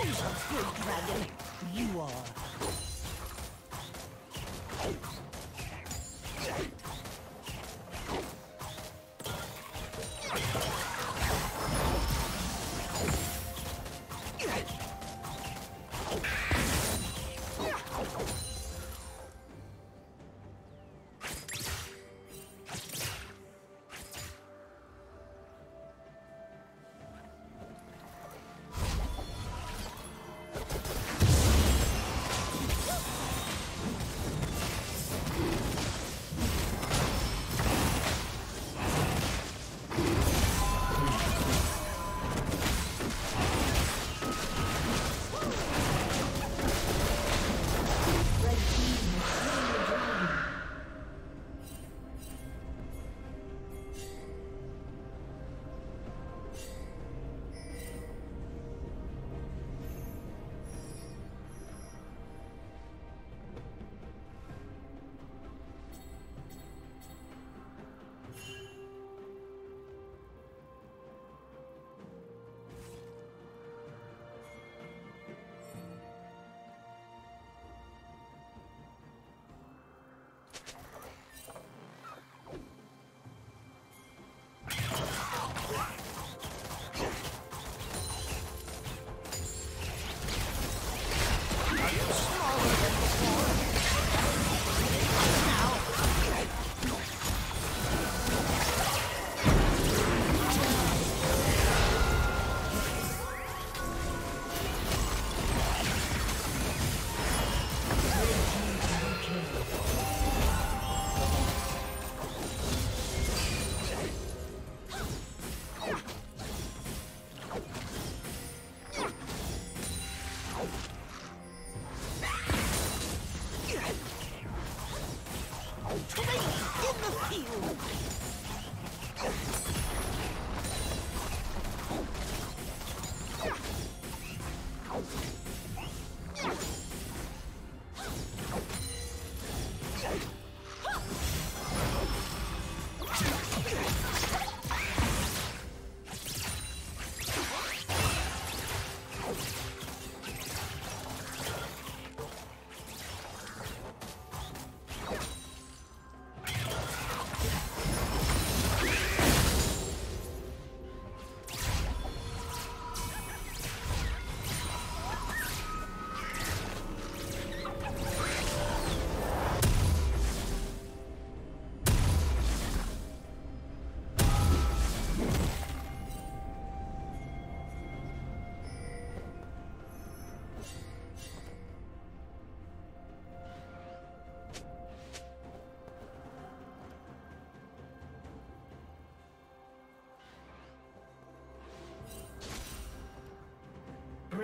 Good dragon, you are.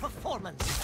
Performance.